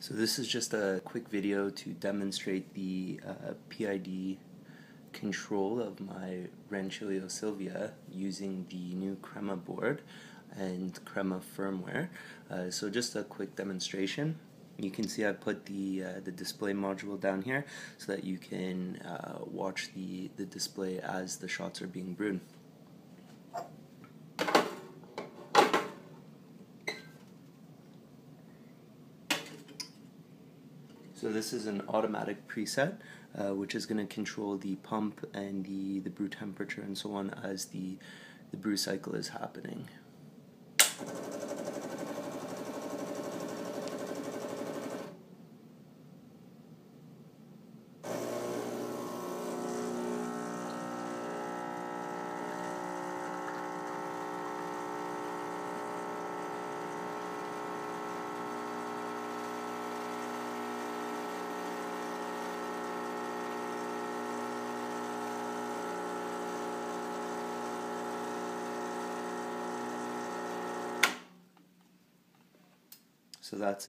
So this is just a quick video to demonstrate the uh, PID control of my Rancilio Silvia using the new Crema board and Crema firmware. Uh, so just a quick demonstration. You can see I put the uh, the display module down here so that you can uh, watch the, the display as the shots are being brewed. So this is an automatic preset, uh, which is going to control the pump and the, the brew temperature and so on as the, the brew cycle is happening. So that's